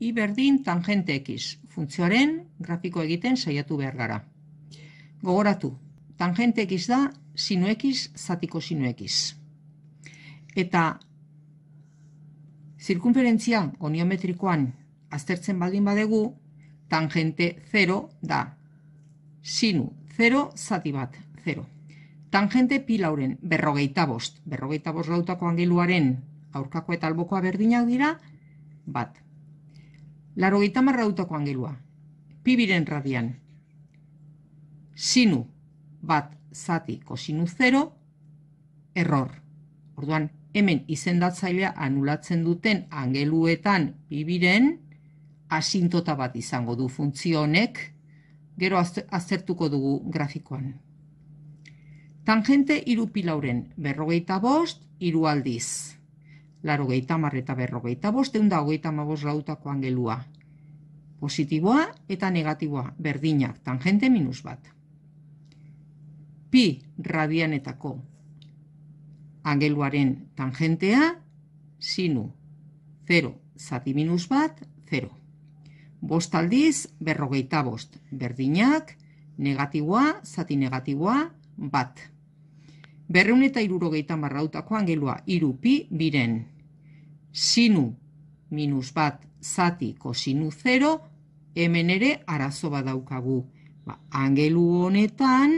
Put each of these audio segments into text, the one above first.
i berdin tangente x. Funtzioaren grafiko egiten saiatu behar gara. Gogoratu, tangente x da sinu x zatiko sinu x. Eta zirkunferentzia goniometrikoan aztertzen baldin badegu, tangente 0 da sinu 0 zati bat 0. Tangente pi lauren berrogeita bost. Berrogeita bost lautako angeluaren aurkako eta albokoa berdinak dira, bat. Laro gaita marra dutako angelua. Pibiren radian. Sinu, bat, zati, kosinu zero, error. Orduan, hemen izendatzailea anulatzen duten angeluetan pibiren asintota bat izango du funtzio honek, gero aztertuko dugu grafikoan. Tangente iru pilauren, berrogeita bost, iru aldiz laro gehieta marreta berrogeita bost, egun da hogeita magoz lautako angelua. Positiboa eta negatiboa, berdinak, tangente minus bat. Pi radianetako angeluaren tangentea, sinu, 0, zati minus bat, 0. Bost aldiz, berrogeita bost, berdinak, negatiboa, zati negatiboa, bat. Berreun eta irurogeita marrautako angelua irupi biren. Sinu minus bat zati kosinu zero, hemen ere arazo badaukagu. Ba, angelu honetan,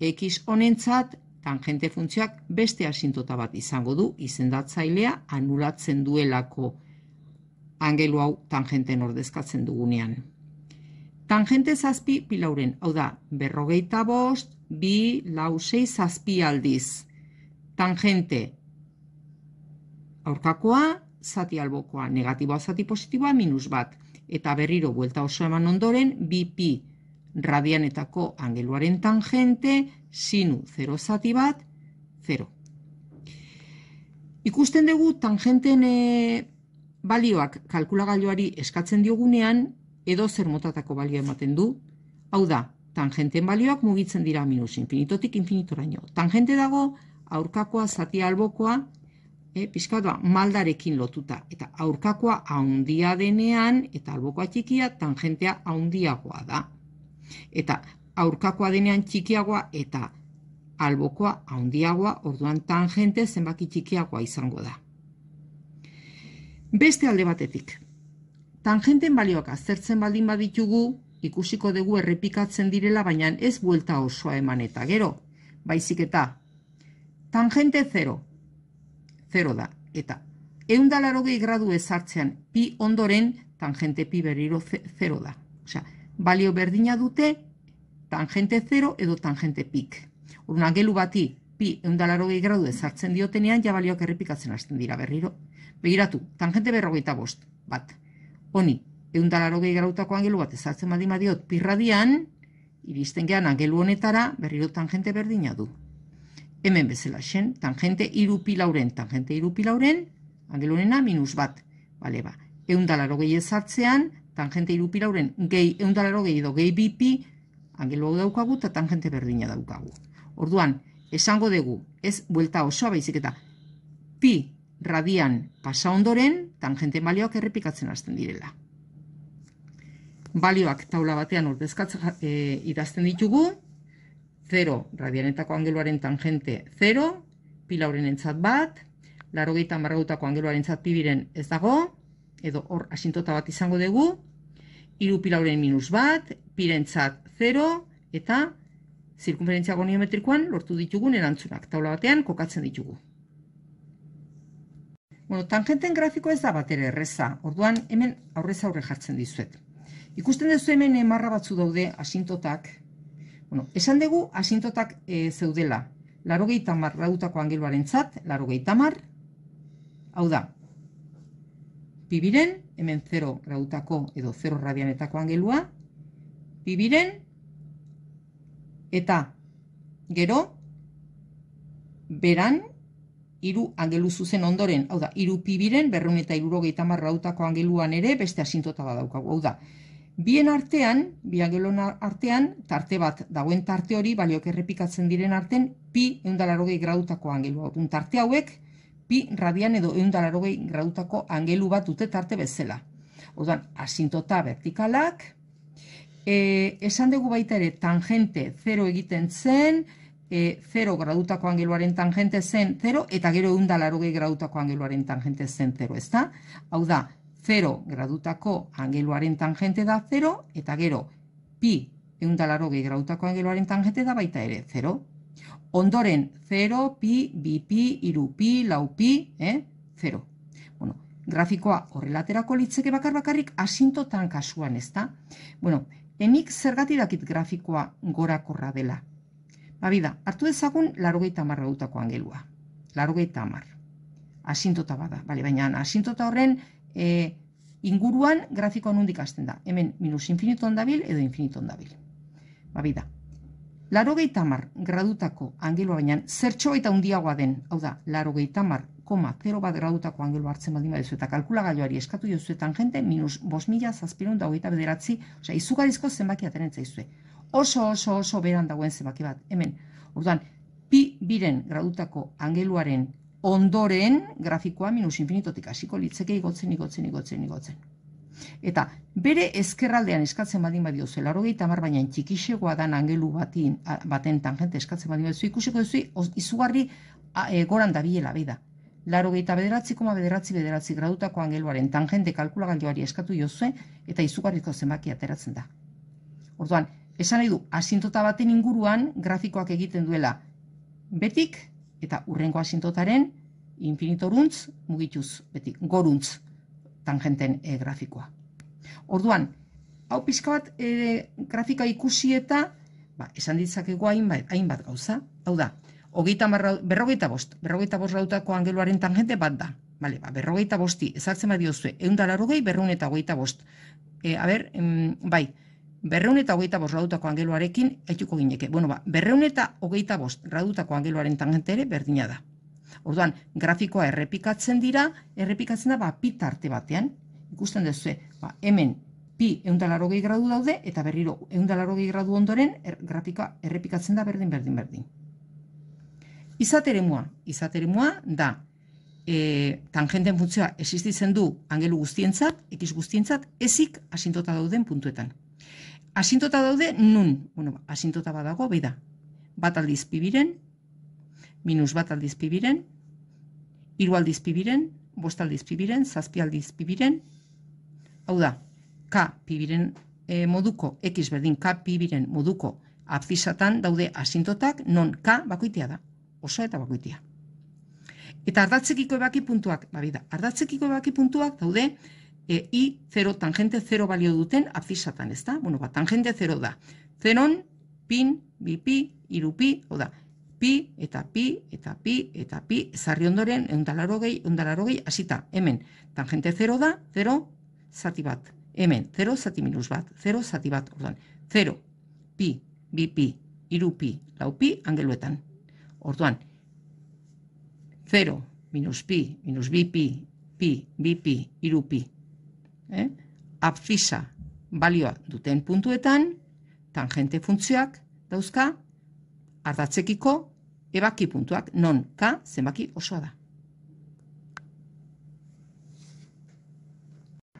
x honentzat, tangente funtzioak beste asintota bat izango du, izendatzailea anulatzen duelako angelu hau tangenten ordezkatzen dugunean. Tangente zazpi pilauren, hau da, berrogeita bost, bi, lau, sei, zazpi aldiz. Tangente, aurkakoa, zati albokoa, negatiboa, zati positiboa, minus bat. Eta berriro, buelta oso eman ondoren, bi pi radianetako angeluaren tangente, sinu, zero zati bat, zero. Ikusten dugu, tangenten e, balioak kalkulagailuari eskatzen diogunean, edo zer motatako balio ematen du, hau da, tangenten balioak mugitzen dira minus infinitotik infinitoraino. Tangente dago aurkakoa zati albokoa e, pizkatua maldarekin lotuta. Eta aurkakoa haundia denean eta albokoa txikia tangentea haundiagoa da. Eta aurkakoa denean txikiagoa eta albokoa haundiagoa orduan tangente zenbaki txikiagoa izango da. Beste alde batetik, tangenten balioak aztertzen baldin baditugu, ikusiko dugu errepikatzen direla, baina ez buelta osoa eman eta gero. Baizik eta tangente 0, 0 da, eta eundalaro gehi gradu ezartzean pi ondoren tangente pi berriro 0 da. Osea, balio berdina dute tangente 0 edo tangente pik. Urna gelu bati pi eundalaro gehi gradu ezartzen diotenean, ja balioak errepikatzen hasten dira berriro. Begiratu, tangente berrogeita bost, bat. Honi, eundalaro gehi garautako angelu bat ezartzen badi madiot pirradian, iristen gehan angelu honetara berriro tangente berdina du. Hemen bezala xen, tangente irupilauren, tangente irupilauren, angelu honena minus bat. Bale ba, eundalaro gehi ezartzean, tangente irupilauren gehi eundalaro gehi edo gehi bipi, angelu hau daukagu eta tangente berdina daukagu. Orduan, esango dugu, ez buelta osoa baizik eta pi radian pasa ondoren, tangente balioak errepikatzen hasten direla balioak taula batean ordezkatzen e, idazten ditugu, 0 radianetako angeluaren tangente 0, pilauren entzat bat, laro gehieta marrautako angeluaren entzat pibiren ez dago, edo hor asintota bat izango dugu, iru pilauren minus bat, pirentzat 0, eta zirkunferentzia goniometrikoan lortu ditugun erantzunak, taula batean kokatzen ditugu. Bueno, tangenten grafiko ez da bat ere erreza, orduan hemen aurrez aurre jartzen dizuet. Ikusten duzu hemen marra batzu daude asintotak. Bueno, esan dugu asintotak e, zeudela. Laro gehi tamar rautako angeluaren zat, laro gehi tamar. Hau da, pibiren, hemen 0 rautako edo 0 radianetako angelua. Pibiren, eta gero, beran, iru angelu zuzen ondoren, hau da, iru pibiren, berrun eta iruro gehi tamar rautako angeluan ere, beste asintota badaukagu. Hau da, Bien artean, biangelon artean, tarte bat dagoen tarte hori, baliok errepikatzen diren arten, pi eundalarogei grautako angelu. Hau tarte hauek, pi radian edo eundalarogei grautako angelu bat dute tarte bezala. Orduan, asintota vertikalak, e, esan dugu baita ere tangente 0 egiten zen, e, 0 gradutako angeluaren tangente zen 0, eta gero eundalarogei gradutako angeluaren tangente zen 0, ezta? Hau da, 0 gradutako angeluaren tangente da 0, eta gero pi eundalarogei gradutako angeluaren tangente da baita ere 0. Ondoren 0, pi, bi pi, iru pi, lau pi, eh? 0. Bueno, grafikoa horrelaterako litzeke bakar bakarrik asintotan kasuan, ezta? Bueno, enik zergati dakit grafikoa gorakorra dela. Ba, bida, hartu ezagun larogeita marra dutako angelua. Larogeita mar. Asintota bada, bale, baina asintota horren e, inguruan grafikoa nundik hasten da. Hemen minus infinito ondabil edo infinito ondabil. Ba, bida, larogeita mar gradutako angelua baina zertxo eta undiagoa den, hau da, larogeita mar koma 0 bat gradutako angelu hartzen baldin baduzu eta kalkulagailuari eskatu jozuetan jente minus bos mila zazpirun da hogeita bederatzi, osea, izugarizko zenbaki ateren zaizue. Oso, oso, oso beran dagoen zenbaki bat. Hemen, orduan, pi biren gradutako angeluaren ondoren grafikoa minus infinitotik hasiko litzeke igotzen, igotzen, igotzen, igotzen. Eta bere ezkerraldean eskatzen baldin badio zela, hogeita mar baina txikixegoa dan angelu batin, baten tangente eskatzen baldin badio ikusiko duzu, izugarri e, goran dabilela, bida laro gehieta bederatzi, koma bederatzi, bederatzi gradutako angeluaren tangente kalkulagailuari eskatu jozue, eta izugarriko zenbaki ateratzen da. Orduan, esan nahi du, asintota baten inguruan grafikoak egiten duela betik, eta urrengo asintotaren infinitoruntzz mugituz, betik, goruntz tangenten e, grafikoa. Orduan, hau pixka bat e, grafika ikusi eta, ba, esan ditzakegu hainbat, hainbat gauza, hau da, hogeita marra, berrogeita bost, berrogeita bost rautako angeluaren tangente bat da. Vale, ba, berrogeita bosti, ezartzen badio zue, eundala rogei, berreun eta hogeita bost. E, a ber, em, bai, berreun eta hogeita bost rautako angeluarekin, etxuko gineke. Bueno, ba, berreun eta hogeita bost rautako angeluaren tangente ere berdina da. Orduan, grafikoa errepikatzen dira, errepikatzen da, ba, pi tarte batean. Ikusten duzu, ba, hemen, pi eundalarogei gradu daude, eta berriro eundalarogei gradu ondoren, er, grafika errepikatzen da berdin, berdin, berdin. Izateremua, izateremua da e, tangenten funtzioa existitzen du angelu guztientzat, ekiz guztientzat, ezik asintota dauden puntuetan. Asintota daude nun, bueno, asintota badago, behi da, bat aldiz pibiren, minus bat aldiz pibiren, iru aldiz pibiren, bost aldiz pibiren, zazpi aldiz pibiren, hau da, k pibiren e, moduko, ekiz berdin k pibiren moduko abzizatan daude asintotak, non k bakoitea da oso eta bakoitia. Eta ardatzekiko ebaki puntuak, babida, ardatzekiko ebaki puntuak daude e, i 0 tangente 0 balio duten abzizatan, ez da? Bueno, ba, tangente 0 da. Zeron, pin, bi pi, iru pi, o da, pi, eta pi, eta pi, eta pi, zarri ondoren, eundalaro gehi, eundalaro gehi, asita, hemen, tangente 0 da, 0, zati bat, hemen, 0, zati minus bat, 0, zati bat, orduan, 0, pi, bi pi, iru pi, lau pi, angeluetan. Orduan, 0 minus pi, minus bi pi, pi, bi pi, iru pi. Eh? Abfisa balioa duten puntuetan, tangente funtzioak dauzka, ardatzekiko ebaki puntuak, non ka zenbaki osoa da.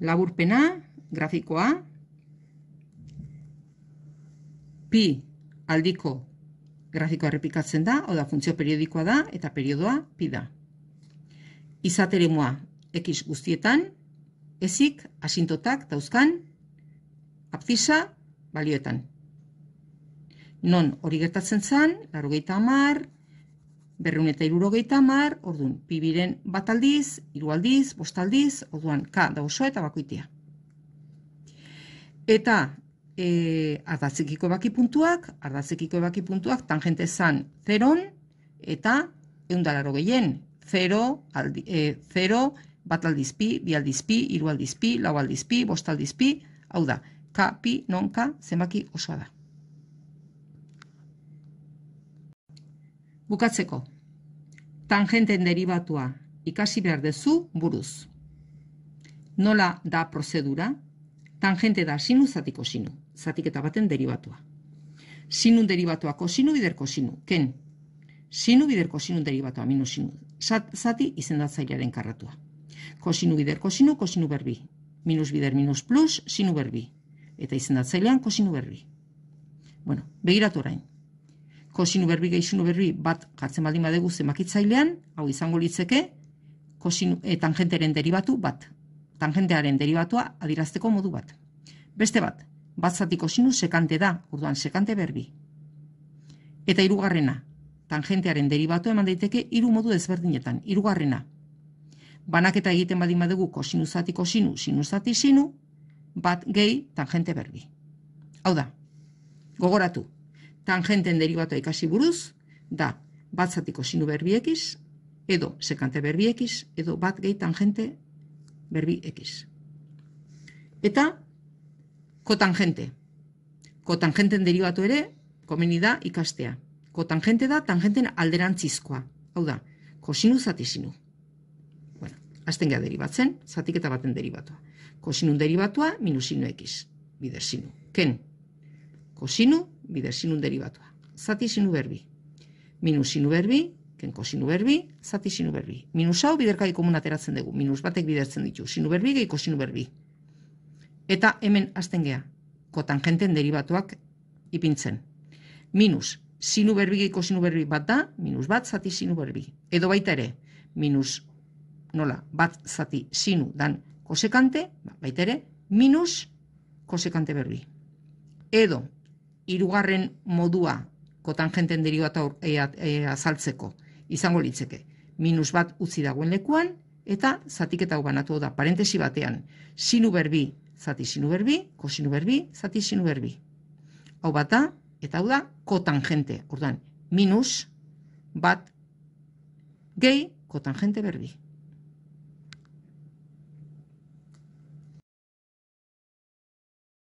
Laburpena, grafikoa, pi aldiko grafiko errepikatzen da, hau da funtzio periodikoa da, eta periodoa pi da. Izateremua x guztietan, ezik asintotak dauzkan abzisa balioetan. Non hori gertatzen zen, laro gehieta amar, berreun eta irurogeita amar, orduan, pibiren bat aldiz, iru aldiz, bost aldiz, orduan, ka da oso eta bakoitia. Eta e, ardatzekiko baki puntuak, ardatzekiko baki puntuak, tangente zan zeron, eta eundalaro gehien, 0, aldi, e, 0, bat aldizpi, bi aldizpi, iru aldizpi, lau aldizpi, bost aldizpi, hau da, ka, pi, non, ka, zenbaki osoa da. Bukatzeko, tangenten derivatua ikasi behar dezu buruz. Nola da prozedura? Tangente da sinu zatiko sinu zatiketa baten derivatua. Sinun derivatua kosinu bider kosinu. Ken, sinu bider kosinu derivatua minus sinu. Zat, zati izendatzailearen karratua. Kosinu bider kosinu, kosinu berbi. minus bider minus plus, sinu berbi. Eta izendatzailean kosinu berbi. Bueno, begiratu orain. Kosinu berbi gehi sinu berbi bat jartzen baldin badegu zemakitzailean, hau izango litzeke, kosinu, e, tangenteren deribatu bat. Tangentearen deribatua adirazteko modu bat. Beste bat, bat zati kosinu sekante da, urduan sekante berbi. Eta hirugarrena, tangentearen deribatu eman daiteke hiru modu ezberdinetan. Hirugarrena, banaketa egiten badin badugu kosinu zati kosinu, sinu zati sinu, bat gehi tangente berbi. Hau da, gogoratu, tangenten deribatu ikasi buruz, da bat zati kosinu berbi ekiz, edo sekante berbi ekiz, edo bat gehi tangente berbi ekiz. Eta, kotangente. Kotangenten deribatu ere, komeni da ikastea. Kotangente da tangenten alderantzizkoa. Hau da, kosinu zati sinu. Azten gara deribatzen, zatiketa baten deribatua. Kosinun deribatua, minusinu ekiz, bider sinu. Ken, kosinu, bider sinun deribatua. Zati sinu berbi. Minusinu berbi, ken kosinu berbi, zati sinu berbi. Minus hau biderkai komun ateratzen dugu. Minus batek bidertzen ditu. Sinu berbi, gehi kosinu berbi. Eta hemen azten geha, kotangenten deribatuak ipintzen. Minus, sinu berbi gehi kosinu berbi bat da, minus bat zati sinu berbi. Edo baita ere, minus nola, bat zati sinu dan kosekante, ba, baita ere, minus kosekante berbi. Edo, hirugarren modua kotangenten derivatu e, e, azaltzeko izango litzeke. Minus bat utzi dagoen lekuan, eta zatiketa hau banatu da, parentesi batean, sinu berbi, zati sinu berbi, kosinu berbi, zati sinu berbi. Hau bata, eta hau da, kotangente, orduan, minus bat gehi kotangente berbi.